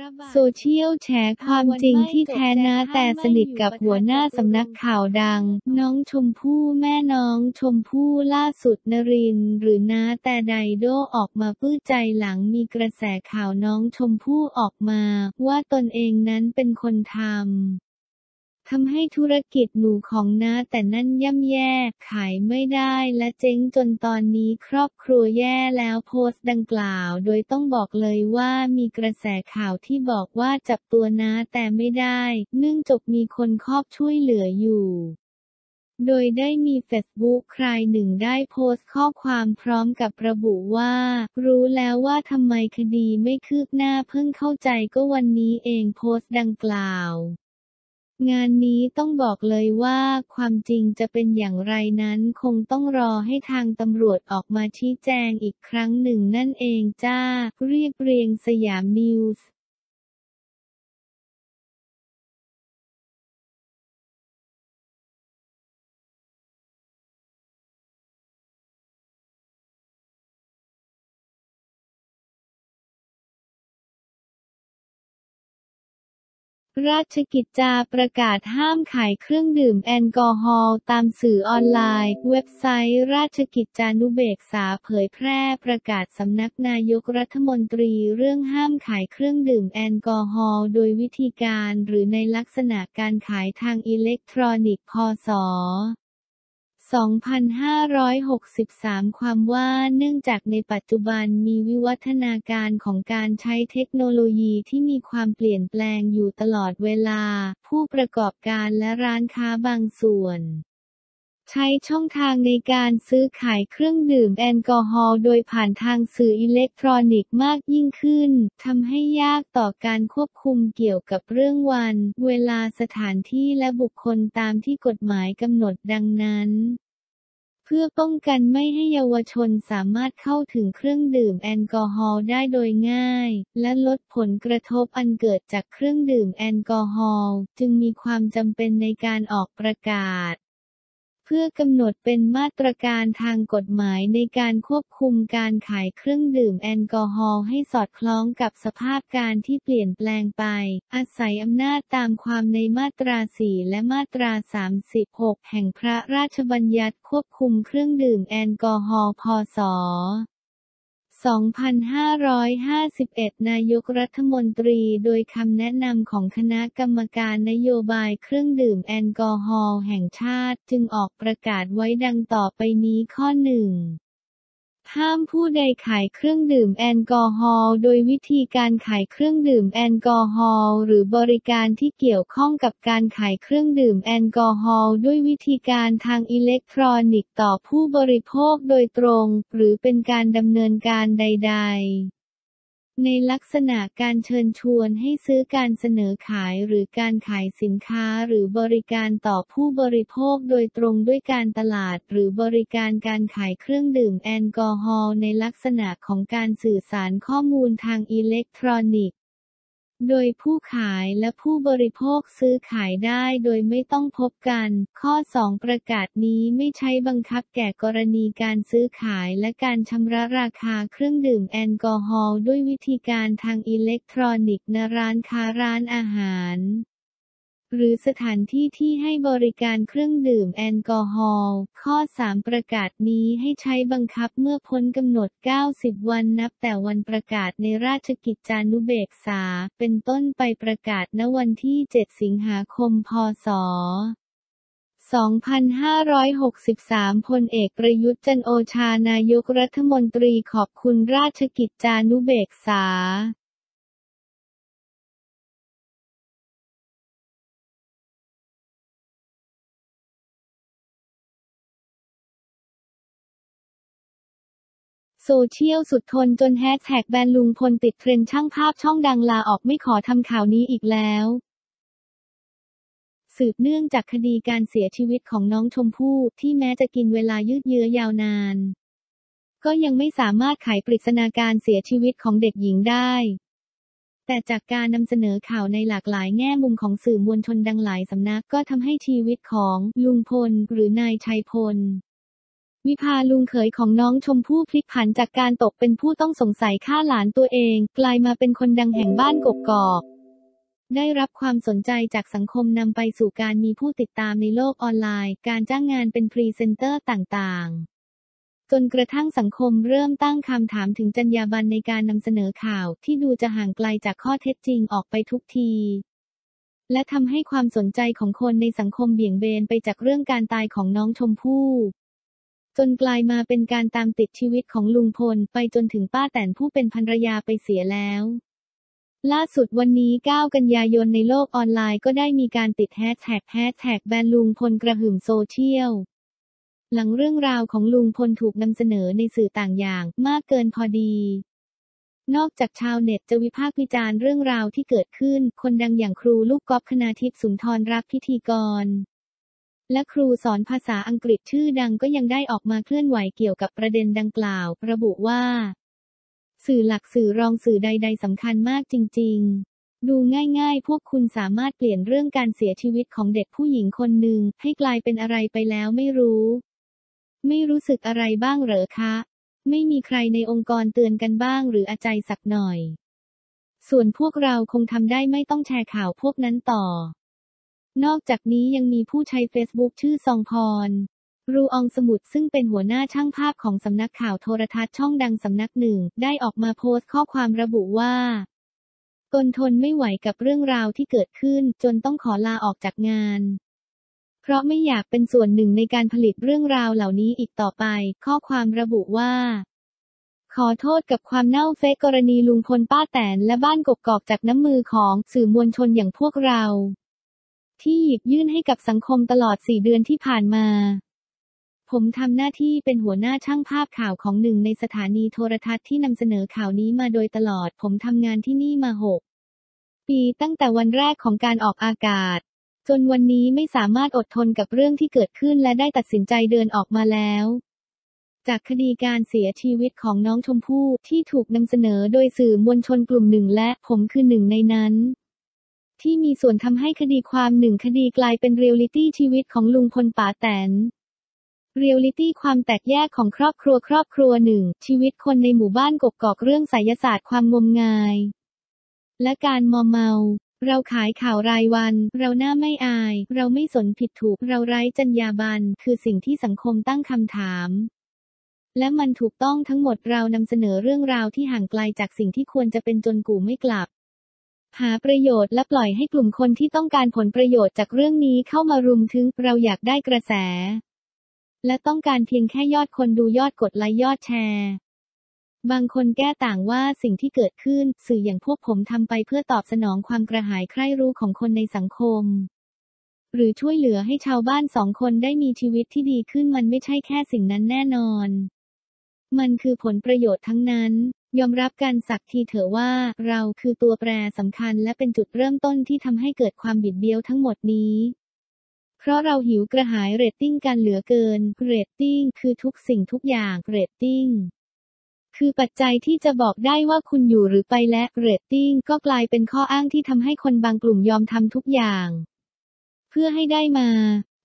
ระบาดโซเชียลแฉความจริงที่แท้นะแต่สนิทกับหัวหน้าสำนักข่าวดัง น้องชมพู่แม่น้องชมพู่ล่าสุดนรินทร์หรือน้าแต่ไดโดออกมาปื้อใจหลังมีกระแสข่าวน้องชมพู่ออกมา ว่าตนเองนั้นเป็นคนทำ ทำให้ธุรกิจหนูของน้าแต่นั่นย่ำแย่ ขายไม่ได้และเจ๊งจนตอนนี้ครอบครัวแย่แล้วโพสต์ดังกล่าว โดยต้องบอกเลยว่ามีกระแสข่าวที่บอกว่าจับตัวน้าแต่ไม่ได้ เนื่องจากมีคนครอบช่วยเหลืออยู่โดยได้มีเฟซบุ๊กใครหนึ่งได้โพสต์ข้อความพร้อมกับระบุว่า รู้แล้วว่าทำไมคดีไม่คืบหน้าเพิ่งเข้าใจก็วันนี้เองโพสต์ดังกล่าว งานนี้ต้องบอกเลยว่าความจริงจะเป็นอย่างไรนั้นคงต้องรอให้ทางตำรวจออกมาชี้แจงอีกครั้งหนึ่งนั่นเองจ้า เรียบเรียงสยามนิวส์ ราชกิจจาประกาศห้ามขายเครื่องดื่มแอลกอฮอล์ตามสื่อออนไลน์ เว็บไซต์ ราชกิจจานุเบกษาเผยแพร่ประกาศสำนักนายกรัฐมนตรีเรื่องห้ามขายเครื่องดื่มแอลกอฮอล์โดยวิธีการหรือในลักษณะการขายทางอิเล็กทรอนิกส์พศ 2563 ความว่าเนื่องจากในปัจจุบันมีวิวัฒนาการของการใช้เทคโนโลยีที่มีความเปลี่ยนแปลงอยู่ตลอดเวลา ผู้ประกอบการและร้านค้าบางส่วน ใช้ช่องทางในการซื้อขายเครื่องดื่มแอลกอฮอล์โดยผ่านทางสื่ออิเล็กทรอนิกส์มากยิ่งขึ้นทำให้ยากต่อการควบคุมเกี่ยวกับเรื่องวัน เวลาสถานที่และบุคคลตามที่กฎหมายกำหนดดังนั้นเพื่อป้องกันไม่ให้เยาวชนสามารถเข้าถึงเครื่องดื่มแอลกอฮอล์ได้โดยง่าย และลดผลกระทบอันเกิดจากเครื่องดื่มแอลกอฮอล์จึงมีความจำเป็นในการออกประกาศ เพื่อกำหนดเป็นมาตรการทางกฎหมายในการควบคุมการขายเครื่องดื่มแอลกอฮอล์ให้สอดคล้องกับสภาพการที่เปลี่ยนแปลงไป อาศัยอำนาจตามความในมาตรา4และมาตรา 36 แห่งพระราชบัญญัติควบคุมเครื่องดื่มแอลกอฮอล์พศ. 2551 นายกรัฐมนตรีโดยคำแนะนำของคณะกรรมการนโยบายเครื่องดื่มแอลกอฮอล์แห่งชาติ จึงออกประกาศไว้ดังต่อไปนี้ข้อหนึ่ง ห้ามผู้ใดขายเครื่องดื่มแอลกอฮอล์โดยวิธีการขายเครื่องดื่มแอลกอฮอล์หรือบริการที่เกี่ยวข้องกับการขายเครื่องดื่มแอลกอฮอล์ด้วยวิธีการทางอิเล็กทรอนิกส์ต่อผู้บริโภคโดยตรง หรือเป็นการดำเนินการใด ๆ ในลักษณะการเชิญชวนให้ซื้อการเสนอขายหรือการขายสินค้าหรือบริการต่อผู้บริโภคโดยตรงด้วยการตลาด หรือบริการการขายเครื่องดื่มแอลกอฮอล์ในลักษณะของการสื่อสารข้อมูลทางอิเล็กทรอนิกส์ โดยผู้ขายและผู้บริโภคซื้อขายได้โดยไม่ต้องพบกัน ข้อ 2 ประกาศนี้ไม่ใช้บังคับแก่กรณีการซื้อขายและการชำระราคาเครื่องดื่มแอลกอฮอล์ด้วยวิธีการทางอิเล็กทรอนิกส์ณร้านค้าร้านอาหาร หรือสถานที่ที่ให้บริการเครื่องดื่มแอลกอฮอล์ ข้อ 3 ประกาศนี้ให้ใช้บังคับเมื่อพ้นกำหนด 90 วันนับแต่วันประกาศในราชกิจจานุเบกษา เป็นต้นไปประกาศณวันที่ 7 สิงหาคม พศ.2563 พลเอกประยุทธ์จันโอชานายกรัฐมนตรีขอบคุณราชกิจจานุเบกษา โซเชียลสุดทนจนแฮชแท็กแบนลุงพลติดเทรนช่างภาพช่องดังลาออกไม่ขอทำข่าวนี้อีกแล้ว สืบเนื่องจากคดีการเสียชีวิตของน้องชมพู่ที่แม้จะกินเวลายืดเยื้อยาวนาน ก็ยังไม่สามารถไขปริศนาการเสียชีวิตของเด็กหญิงได้แต่จากการนำเสนอข่าวในหลากหลายแง่มุมของสื่อมวลชนดังหลายสำนักก็ทำให้ชีวิตของลุงพลหรือนายชัยพล วิภาลุงเขยของน้องชมพู่พลิกผันจากการตกเป็นผู้ต้องสงสัยฆ่าหลานตัวเอง กลายมาเป็นคนดังแห่งบ้านกกอก ได้รับความสนใจจากสังคมนำไปสู่การมีผู้ติดตามในโลกออนไลน์ การจ้างงานเป็นพรีเซนเตอร์ต่างๆ จนกระทั่งสังคมเริ่มตั้งคำถามถึงจรรยาบรรณในการนำเสนอข่าวที่ดูจะห่างไกลจากข้อเท็จจริงออกไปทุกทีและทำให้ความสนใจของคนในสังคมเบี่ยงเบนไปจากเรื่องการตายของน้องชมพู่ จนกลายมาเป็นการตามติดชีวิตของลุงพลไปจนถึงป้าแตนผู้เป็นภรรยาไปเสียแล้วล่าสุดวันนี้ 9 กันยายนในโลกออนไลน์ก็ได้มีการติดแฮชแท็กแฮชแท็กแบนลุงพลกระหึ่มโซเชียล หลังเรื่องราวของลุงพลถูกนำเสนอในสื่อต่างอย่างมากเกินพอดี นอกจากชาวเน็ตจะวิพากษ์วิจารณ์เรื่องราวที่เกิดขึ้น คนดังอย่างครูลูกกอล์ฟคณาทิพย์สุนทรรักพิธีกร และครูสอนภาษาอังกฤษชื่อดังก็ยังได้ออกมาเคลื่อนไหวเกี่ยวกับประเด็นดังกล่าว ระบุว่า สื่อหลักสื่อรองสื่อใด ๆสำคัญมากจริง ๆ ดูง่าย ๆ พวกคุณสามารถเปลี่ยนเรื่องการเสียชีวิตของเด็กผู้หญิงคนหนึ่งให้กลายเป็นอะไรไปแล้วไม่รู้ ไม่รู้สึกอะไรบ้างเหรอคะ ไม่มีใครในองค์กรเตือนกันบ้างหรืออาใจสักหน่อย ส่วนพวกเราคงทำได้ไม่ต้องแชร์ข่าวพวกนั้นต่อ นอกจากนี้ยังมีผู้ใช้เฟซบุ๊กชื่อซองพร รูอองสมุทรซึ่งเป็นหัวหน้าช่างภาพของสำนักข่าวโทรทัศน์ช่องดังสำนักหนึ่ง ได้ออกมาโพสต์ข้อความระบุว่า ตนทนไม่ไหวกับเรื่องราวที่เกิดขึ้นจนต้องขอลาออกจากงานเพราะไม่อยากเป็นส่วนหนึ่งในการผลิตเรื่องราวเหล่านี้อีกต่อไป ข้อความระบุว่า ขอโทษกับความเน่าเฟะกรณีลุงพลป้าแตนและบ้านกกอกจากน้ำมือของสื่อมวลชนอย่างพวกเรา ที่หยิบยื่นให้กับสังคมตลอดสี่เดือนที่ผ่านมา ผมทำหน้าที่เป็นหัวหน้าช่างภาพข่าวของหนึ่งในสถานีโทรทัศน์ที่นำเสนอข่าวนี้มาโดยตลอด ผมทำงานที่นี่มาหกปีตั้งแต่วันแรกของการออกอากาศ จนวันนี้ไม่สามารถอดทนกับเรื่องที่เกิดขึ้นและได้ตัดสินใจเดินออกมาแล้ว จากคดีการเสียชีวิตของน้องชมพู่ที่ถูกนำเสนอโดยสื่อมวลชนกลุ่มหนึ่งและผมคือหนึ่งในนั้น ที่มีส่วนทำให้คดีความหนึ่งคดีกลายเป็นเรียลลิตี้ชีวิตของลุงพลป้าแตนเรียลลิตี้ความแตกแยกของครอบครัวครอบครัวหนึ่ง ชีวิตคนในหมู่บ้านกกอกเรื่องไสยศาสตร์ความงมงาย และการมอมเมา เราขายข่าวรายวัน เราหน้าไม่อาย เราไม่สนผิดถูก เราไร้จรรยาบรรณคือสิ่งที่สังคมตั้งคำถาม และมันถูกต้องทั้งหมดเรานำเสนอเรื่องราวที่ห่างไกลจากสิ่งที่ควรจะเป็นจนกูไม่กลับ หาประโยชน์และปล่อยให้กลุ่มคนที่ต้องการผลประโยชน์จากเรื่องนี้เข้ามารุมถึงเราอยากได้กระแส และต้องการเพียงแค่ยอดคนดูยอดกดไลค์ยอดแชร์ บางคนแก้ต่างว่าสิ่งที่เกิดขึ้น สื่ออย่างพวกผมทำไปเพื่อตอบสนองความกระหายใคร่รู้ของคนในสังคม หรือช่วยเหลือให้ชาวบ้านสองคนได้มีชีวิตที่ดีขึ้นมันไม่ใช่แค่สิ่งนั้นแน่นอน มันคือผลประโยชน์ทั้งนั้น ยอมรับกันสักทีเถอะว่า เราคือตัวแปรสำคัญและเป็นจุดเริ่มต้นที่ทำให้เกิดความบิดเบี้ยวทั้งหมดนี้ เพราะเราหิวกระหายเรตติ้งกันเหลือเกิน เรตติ้งคือทุกสิ่งทุกอย่าง เรตติ้งคือปัจจัยที่จะบอกได้ว่าคุณอยู่หรือไปและเรตติ้งก็กลายเป็นข้ออ้างที่ทำให้คนบางกลุ่มยอมทำทุกอย่าง เพื่อให้ได้มา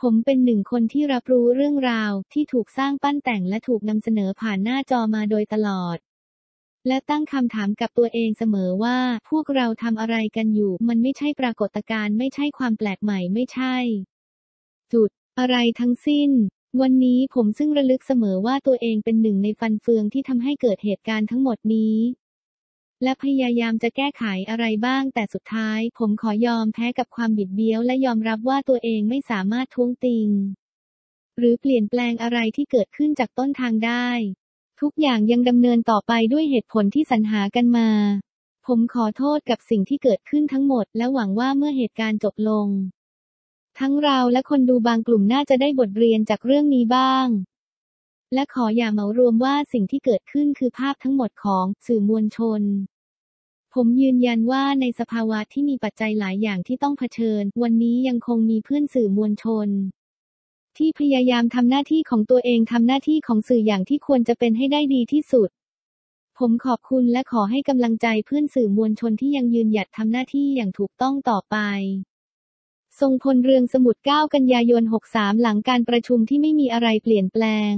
ผมเป็นหนึ่งคนที่รับรู้เรื่องราวที่ถูกสร้างปั้นแต่งและถูกนำเสนอผ่านหน้าจอมาโดยตลอด และตั้งคำถามกับตัวเองเสมอว่า พวกเราทำอะไรกันอยู่ มันไม่ใช่ปรากฏการณ์ไม่ใช่ความแปลกใหม่ไม่ใช่ จุด อะไรทั้งสิ้น วันนี้ผมซึ่งระลึกเสมอว่าตัวเองเป็นหนึ่งในฟันเฟืองที่ทำให้เกิดเหตุการณ์ทั้งหมดนี้ และพยายามจะแก้ไขอะไรบ้าง แต่สุดท้าย ผมขอยอมแพ้กับความบิดเบี้ยว และยอมรับว่าตัวเองไม่สามารถท้วงติงหรือเปลี่ยนแปลงอะไรที่เกิดขึ้นจากต้นทางได้ ทุกอย่างยังดำเนินต่อไปด้วยเหตุผลที่สรรหากันมา ผมขอโทษกับสิ่งที่เกิดขึ้นทั้งหมด และหวังว่าเมื่อเหตุการณ์จบลง ทั้งเราและคนดูบางกลุ่มน่าจะได้บทเรียนจากเรื่องนี้บ้าง และขออย่าเหมารวมว่าสิ่งที่เกิดขึ้นคือภาพทั้งหมดของสื่อมวลชน ผมยืนยันว่าในสภาวะที่มีปัจจัยหลายอย่างที่ต้องเผชิญ วันนี้ยังคงมีเพื่อนสื่อมวลชน ที่พยายามทำหน้าที่ของตัวเองทำหน้าที่ของสื่ออย่างที่ควรจะเป็นให้ได้ดีที่สุด ผมขอบคุณและขอให้กำลังใจเพื่อนสื่อมวลชนที่ยังยืนหยัดทำหน้าที่อย่างถูกต้องต่อไป ทรงพลเรืองสมุด9กันยายน 63 หลังการประชุมที่ไม่มีอะไรเปลี่ยนแปลง